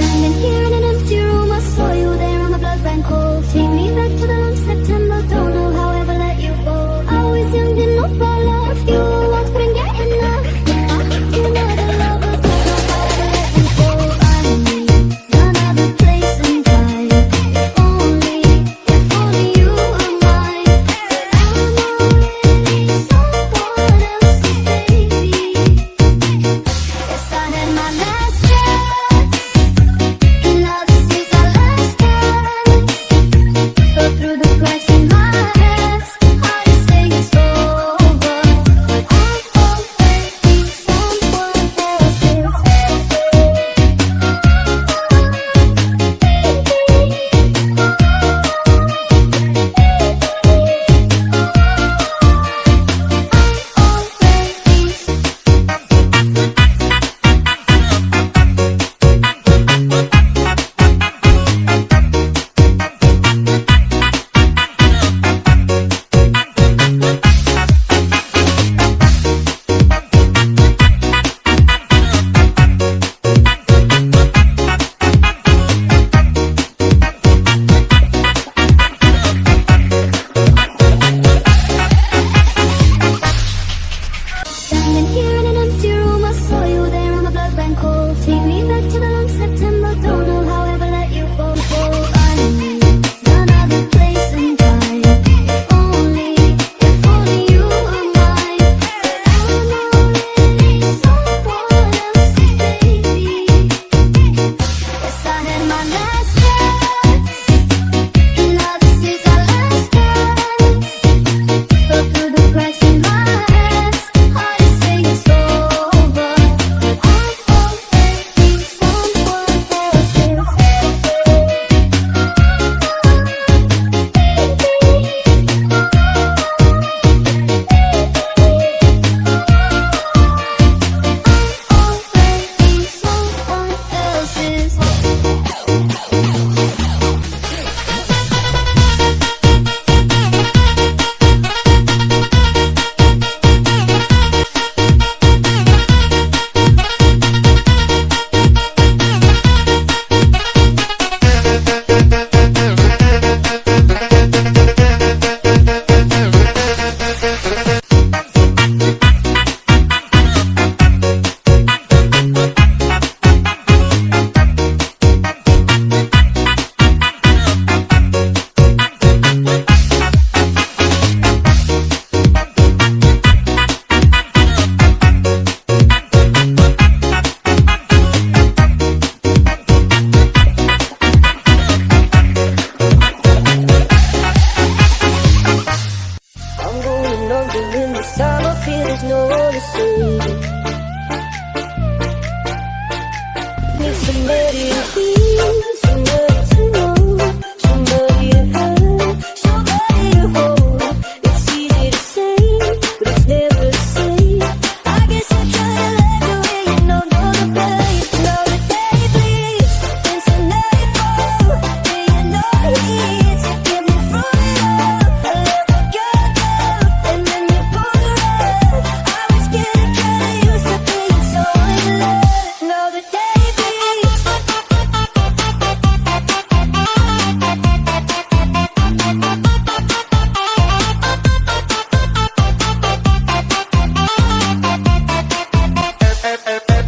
Nightfall, and. el pe